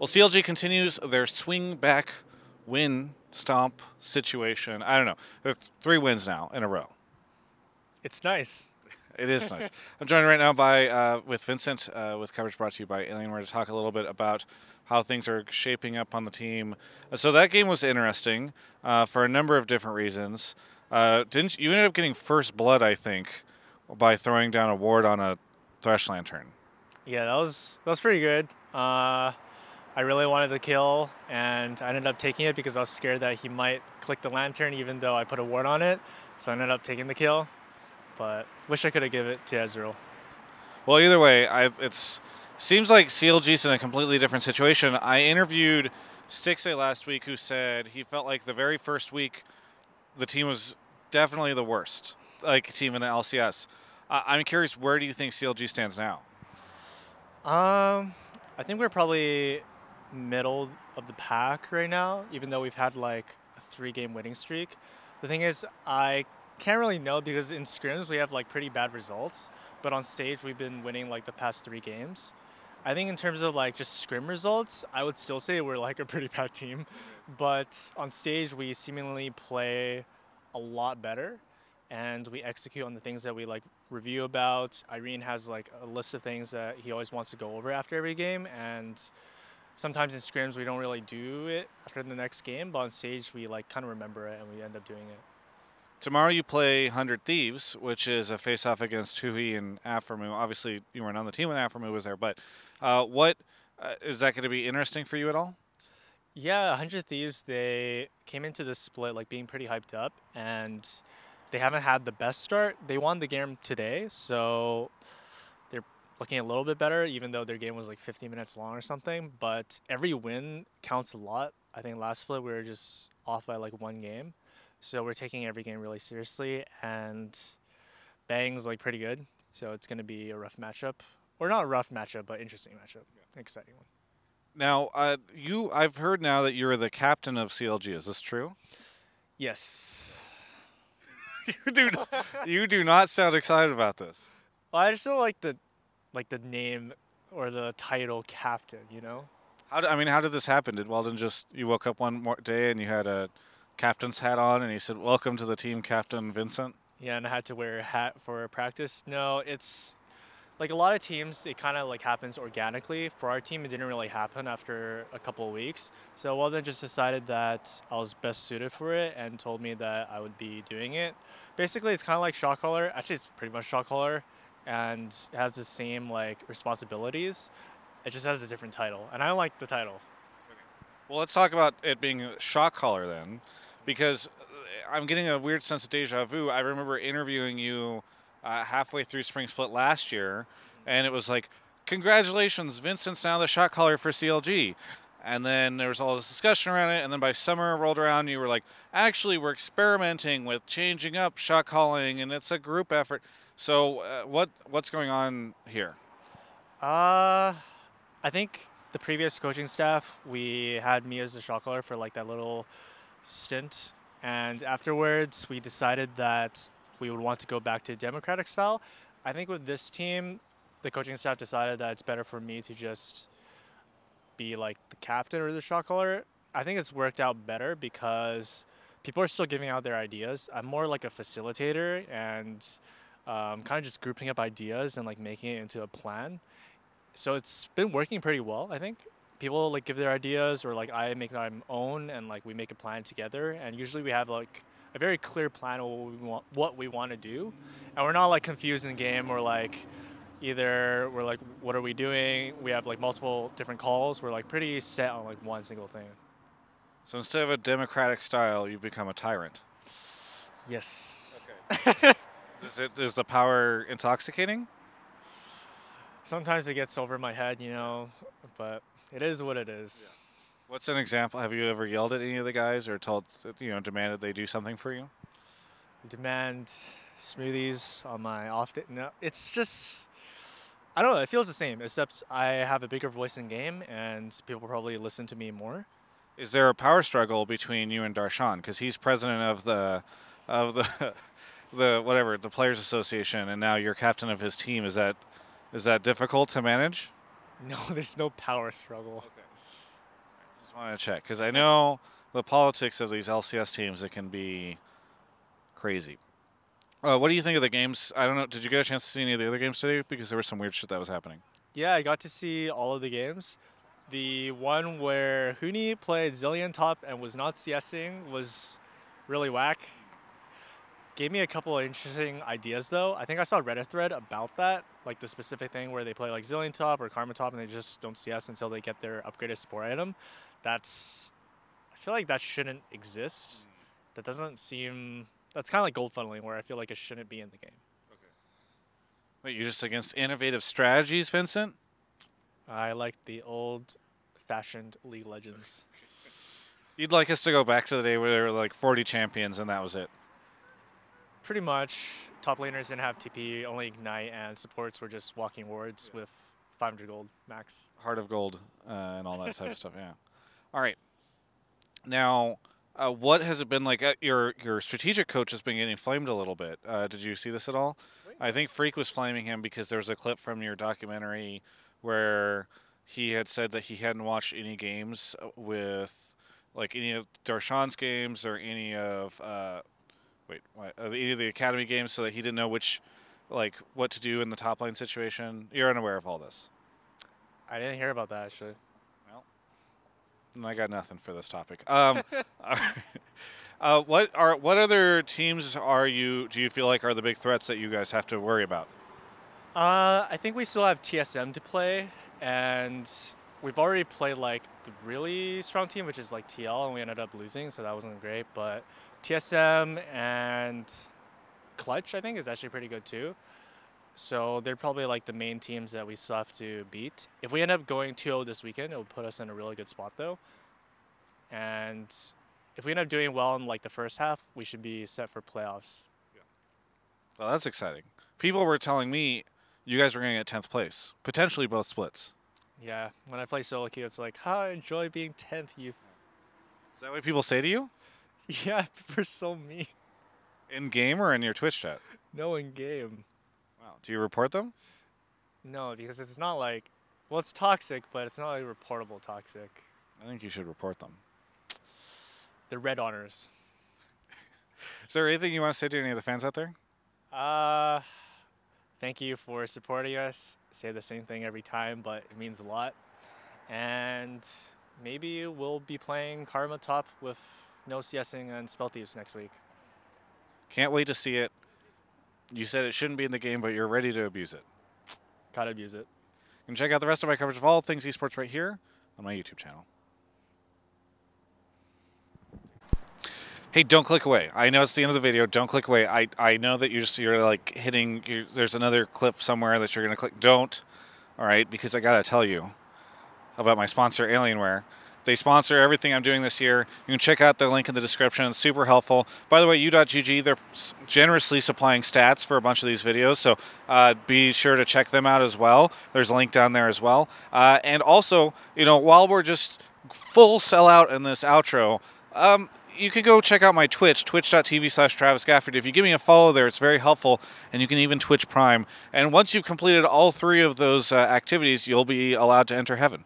Well, CLG continues their swing back win stomp situation. I don't know. There's three wins now in a row. It's nice. It is nice. I'm joined right now by uh, with Vincent uh, with coverage brought to you by Alienware to talk a little bit about how things are shaping up on the team. Uh, so that game was interesting uh, for a number of different reasons. Uh, didn't you ended up getting first blood? I think by throwing down a ward on a thresh lantern. Yeah, that was that was pretty good. I really wanted the kill, and I ended up taking it because I was scared that he might click the lantern, even though I put a ward on it. So I ended up taking the kill, but wish I could have given it to Ezreal. Well, either way, I it's seems like CLG's in a completely different situation. I interviewed Stixxay last week, who said he felt like the very first week, the team was definitely the worst, like team in the LCS. Uh, I'm curious, where do you think CLG stands now? Um, I think we're probably middle of the pack right now, even though we've had like a three game winning streak. The thing is, I can't really know because in scrims we have like pretty bad results, but on stage we've been winning like the past three games. I think in terms of like just scrim results, I would still say we're like a pretty bad team, but on stage we seemingly play a lot better and we execute on the things that we like review about. Irean has like a list of things that he always wants to go over after every game and sometimes in scrims we don't really do it after the next game, but on stage we like kind of remember it and we end up doing it. Tomorrow you play 100 Thieves, which is a face-off against Huhi and Aphromoo. Obviously, you weren't on the team when Aphromoo was there, but uh, what uh, is that going to be interesting for you at all? Yeah, 100 Thieves, they came into the split like being pretty hyped up, and they haven't had the best start. They won the game today, so looking a little bit better, even though their game was like 15 minutes long or something. But every win counts a lot. I think last split we were just off by like one game. So we're taking every game really seriously. And Bang's like pretty good. So it's going to be a rough matchup. Or not a rough matchup, but interesting matchup. Yeah. Exciting one. Now, uh, you, I've heard now that you're the captain of CLG. Is this true? Yes. you do. you do not sound excited about this. Well, I just don't like the like the name or the title captain, you know? How did, I mean, how did this happen? Did Weldon just you woke up one more day and you had a captain's hat on and he said, "Welcome to the team, Captain Vincent"? Yeah, and I had to wear a hat for practice. No, it's like a lot of teams, it kind of like happens organically. For our team, it didn't really happen after a couple of weeks. So Weldon just decided that I was best suited for it and told me that I would be doing it. Basically, it's kind of like shot caller. Actually, it's pretty much shot caller and has the same like responsibilities. It just has a different title, and I don't like the title. Well, let's talk about it being a shot caller then, because I'm getting a weird sense of deja vu. I remember interviewing you uh, halfway through spring split last year, and it was like, "Congratulations, Vincent's now the shot caller for CLG." And then there was all this discussion around it, and then by summer rolled around, you were like, "Actually, we're experimenting with changing up shot calling, and it's a group effort." So uh, what what's going on here? Uh, I think the previous coaching staff we had me as the shot caller for like that little stint, and afterwards we decided that we would want to go back to democratic style. I think with this team, the coaching staff decided that it's better for me to just be like the captain or the shot caller. I think it's worked out better because people are still giving out their ideas. I'm more like a facilitator and um, kind of just grouping up ideas and like making it into a plan. So it's been working pretty well, I think. People like give their ideas or like I make my own and like we make a plan together. And usually we have like a very clear plan of what we want, what we want to do. And we're not like confused in game or like either we're like, what are we doing? We have like multiple different calls. We're like pretty set on like one single thing. So instead of a democratic style, you've become a tyrant. Yes. Okay. Is it is the power intoxicating? Sometimes it gets over my head, you know, but it is what it is. Yeah. What's an example? Have you ever yelled at any of the guys or told, you know, demanded they do something for you? Demand smoothies on my off day. No, it's just, I don't know. It feels the same, except I have a bigger voice in game, and people probably listen to me more. Is there a power struggle between you and Darshan? Because he's president of the, of the. the whatever the players association and now you're captain of his team is that is that difficult to manage no there's no power struggle okay. Just wanted to check because I know the politics of these LCS teams. It can be crazy. Uh, what do you think of the games? I don't know. Did you get a chance to see any of the other games today? Because there was some weird shit that was happening. Yeah, I got to see all of the games. The one where Huni played Zilean top and was not CSing was really whack. Gave me a couple of interesting ideas though. I think I saw a Reddit thread about that, like the specific thing where they play like Zilean top or Karma top and they just don't CS until they get their upgraded support item. That's, I feel like that shouldn't exist. Mm. That doesn't seem, that's kind of like gold funneling where I feel like it shouldn't be in the game. Okay. Wait, you're just against innovative strategies, Vincent? I like the old fashioned League Legends. You'd like us to go back to the day where there were like 40 champions and that was it. Pretty much, top laners didn't have TP, only Ignite, and supports were just walking wards with 500 gold max. Heart of Gold uh, and all that type of stuff. Yeah. All right. Now, uh, what has it been like? Uh, your your strategic coach has been getting flamed a little bit. Uh, did you see this at all? I think Freak was flaming him because there was a clip from your documentary where he had said that he hadn't watched any games uh, with like any of Darshan's games or any of uh, wait what, any of the academy games, so that he didn't know which like what to do in the top lane situation. You're unaware of all this. I didn't hear about that actually. Well. And I got nothing for this topic. Um, all right. uh, what are what other teams are you do you feel like are the big threats that you guys have to worry about? Uh, I think we still have TSM to play, and we've already played like the really strong team, which is like TL, and we ended up losing, so that wasn't great. But TSM and Clutch, I think, is actually pretty good too. So they're probably like the main teams that we still have to beat. If we end up going 2-0 this weekend, it will put us in a really good spot though. And if we end up doing well in like the first half, we should be set for playoffs. Well, that's exciting. People were telling me you guys were going to get tenth place, potentially both splits. Yeah, when I play solo queue, it's like, I enjoy being 10th, you. Is that what people say to you Yeah, people are so mean. in game or in your Twitch chat? No in game. Wow. Do you report them? No, because it's not like, well, it's toxic, but it's not like reportable toxic. I think you should report them. The red honors. Is there anything you want to say to any of the fans out there? Uh, thank you for supporting us. say the same thing every time, but it means a lot. And maybe we'll be playing Karma top with no CSing and Spell Thieves next week. Can't wait to see it. You said it shouldn't be in the game, but you're ready to abuse it. Gotta abuse it. You can check out the rest of my coverage of all things esports right here on my YouTube channel. Hey, don't click away. I know it's the end of the video. Don't click away. I, I know that you're just you're like hitting. you there's another clip somewhere that you're gonna click. Don't. All right, because I gotta tell you about my sponsor, Alienware. They sponsor everything I'm doing this year. You can check out the link in the description. It's super helpful. By the way, U.GG, they're generously supplying stats for a bunch of these videos, so uh, be sure to check them out as well. There's a link down there as well. Uh, and also, you know, while we're just full sellout in this outro, um, you can go check out my Twitch, twitch.tv slash Travis Gafford. If you give me a follow there, it's very helpful, and you can even Twitch Prime. And once you've completed all three of those uh, activities, you'll be allowed to enter heaven.